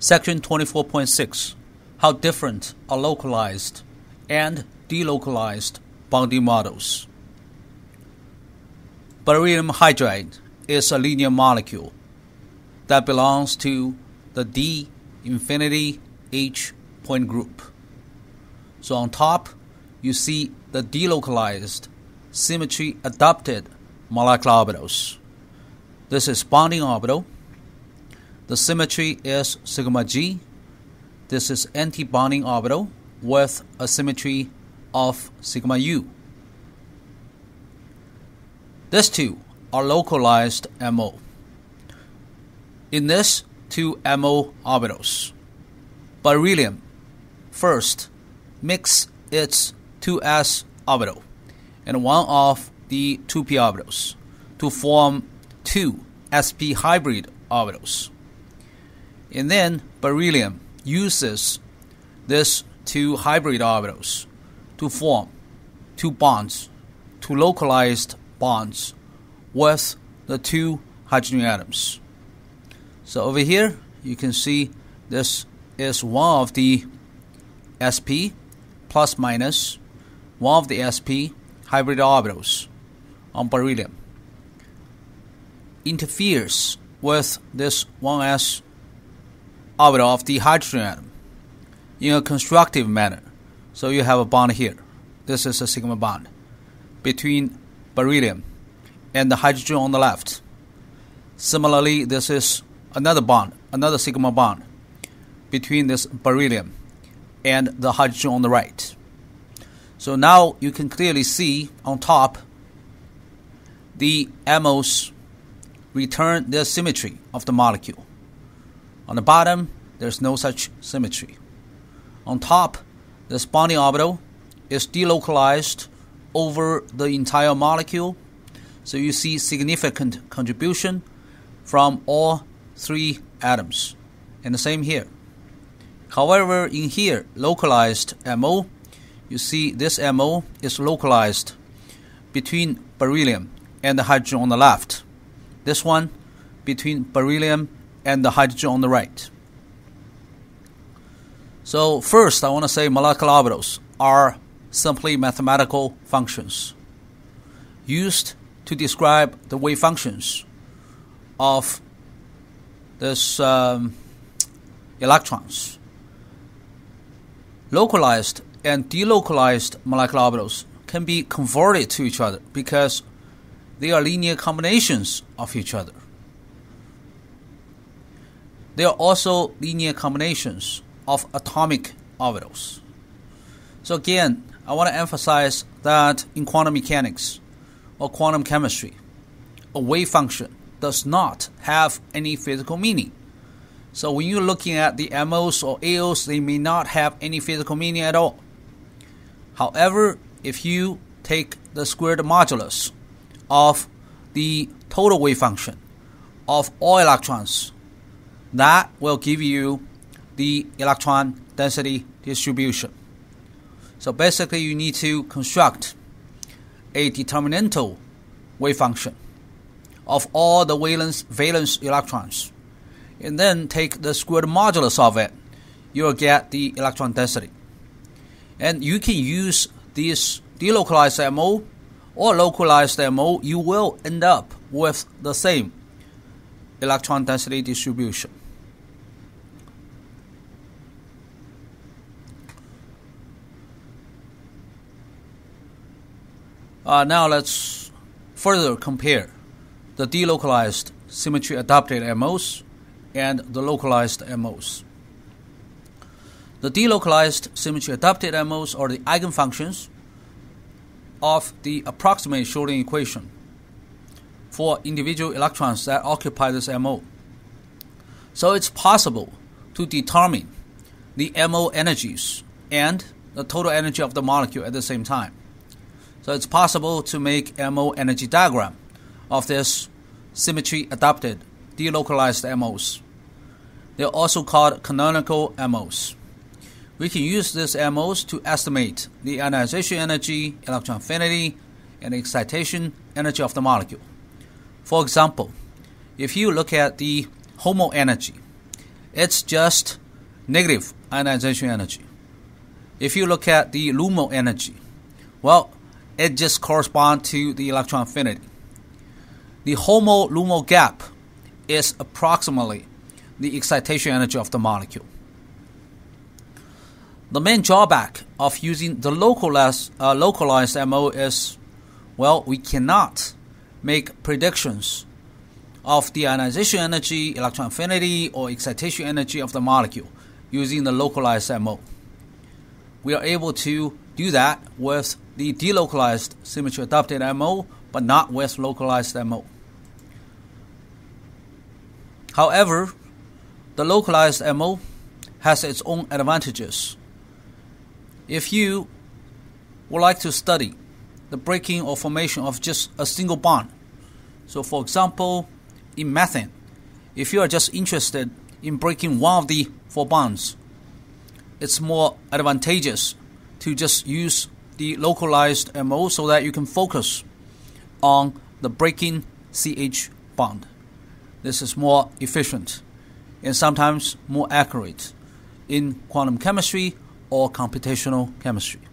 Section 24.6 How different are localized and delocalized bonding models. Beryllium hydride is a linear molecule that belongs to the D infinity H point group. So on top, you see the delocalized, symmetry adapted molecular orbitals. This is bonding orbital the symmetry is sigma g. This is anti-bonding orbital with a symmetry of sigma u. These two are localized MO. In this two MO orbitals, beryllium first mix its 2s orbital and one of the 2p orbitals to form two sp hybrid orbitals. And then beryllium uses these two hybrid orbitals to form two bonds, two localized bonds with the two hydrogen atoms. So over here, you can see this is one of the sp plus minus one of the sp hybrid orbitals on beryllium interferes with this 1s orbital of the hydrogen atom in a constructive manner. So you have a bond here. This is a sigma bond between beryllium and the hydrogen on the left. Similarly, this is another bond, another sigma bond between this beryllium and the hydrogen on the right. So now you can clearly see on top the MOs return the symmetry of the molecule. On the bottom, there's no such symmetry. On top, the bonding orbital is delocalized over the entire molecule, so you see significant contribution from all three atoms. And the same here. However, in here, localized MO, you see this MO is localized between beryllium and the hydrogen on the left. This one between beryllium and the hydrogen on the right. So first, I want to say molecular orbitals are simply mathematical functions used to describe the wave functions of this um, electrons. Localized and delocalized molecular orbitals can be converted to each other because they are linear combinations of each other. There are also linear combinations of atomic orbitals. So again, I want to emphasize that in quantum mechanics or quantum chemistry, a wave function does not have any physical meaning. So when you're looking at the MOs or AOs, they may not have any physical meaning at all. However, if you take the squared modulus of the total wave function of all electrons that will give you the electron density distribution. So basically, you need to construct a determinantal wave function of all the valence, valence electrons, and then take the squared modulus of it. You'll get the electron density. And you can use this delocalized MO or localized MO, you will end up with the same electron density distribution. Uh, now let's further compare the delocalized symmetry adapted MOs and the localized MOs. The delocalized symmetry adapted MOs are the eigenfunctions of the approximate Schrodinger equation for individual electrons that occupy this MO. So it's possible to determine the MO energies and the total energy of the molecule at the same time. So it's possible to make MO energy diagram of this symmetry adapted delocalized MOs. They're also called canonical MOs. We can use these MOs to estimate the ionization energy, electron affinity, and excitation energy of the molecule. For example, if you look at the HOMO energy, it's just negative ionization energy. If you look at the LUMO energy, well, it just corresponds to the electron affinity. The HOMO LUMO gap is approximately the excitation energy of the molecule. The main drawback of using the localized, uh, localized MO is, well, we cannot make predictions of the ionization energy, electron affinity, or excitation energy of the molecule using the localized MO. We are able to do that with the delocalized symmetry adapted MO, but not with localized MO. However, the localized MO has its own advantages. If you would like to study the breaking or formation of just a single bond, so for example, in methane, if you are just interested in breaking one of the four bonds, it's more advantageous to just use the localized MO so that you can focus on the breaking CH bond. This is more efficient and sometimes more accurate in quantum chemistry or computational chemistry.